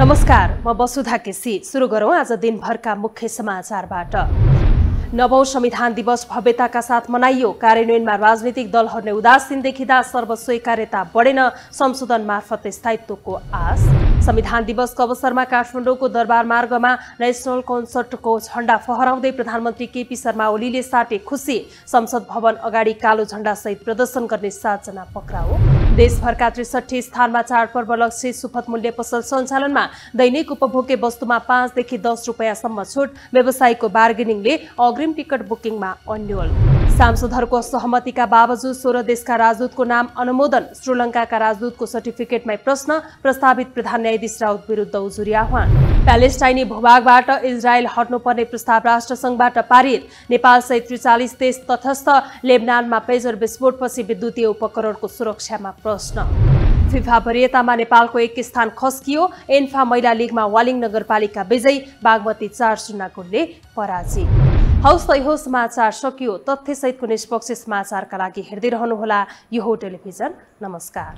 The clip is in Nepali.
नमस्कार म वसुधा केसी। सुरु गरौँ आज दिनभरका मुख्य समाचारबाट। नवौं संविधान दिवस भव्यताका साथ मनाइयो। कार्यान्वयनमा राजनीतिक दलहरूले उदासीन देखिँदा सर्वस्वीकार्यता बढेन। संशोधन मार्फत स्थायित्वको आश संविधान दिवसको अवसरमा काठमाडौँको दरबार मार्गमा नेसनल कन्सर्टको झण्डा फहराउँदै प्रधानमन्त्री केपी शर्मा ओलीले साटे खुसी। संसद भवन अगाडि कालो झण्डासहित प्रदर्शन गर्ने सातजना पक्राउ। देशभरका त्रिसठी स्थानमा चाडपर्व लक्ष्य सुपथ मूल्य पसल सञ्चालनमा दैनिक उपभोग्य वस्तुमा पाँचदेखि दस रुपियाँसम्म छुट व्यवसायीको बार्गेनिङले अग्रिम टिकट बुकिङमा अन्यल सांसदहरूको सहमतिका बावजुद सोह्र देशका राजदूतको नाम अनुमोदन श्रीलङ्काका राजदूतको सर्टिफिकेटमै प्रश्न प्रस्तावित प्रधान न्यायाधीश राउत विरुद्ध उजुरी आह्वान। प्यालेस्टाइनी भूभागबाट इजरायल हट्नुपर्ने प्रस्ताव राष्ट्रसङ्घबाट पारित। नेपालसहित त्रिचालिस देश तटस्थ लेबनानमा पेजर विस्फोटपछि विद्युतीय उपकरणको सुरक्षामा प्रश्न। फिफा वरियतामा नेपालको एक स्थान खस्कियो। एन्फा महिला लिगमा वालिङ नगरपालिका विजयी बागमती चार गोलले पराजित। हौस् त यो समाचार सकियो तथ्यसहितको निष्पक्ष समाचारका लागि हेर्दै रहनुहोला यो हो टेलिभिजन। नमस्कार।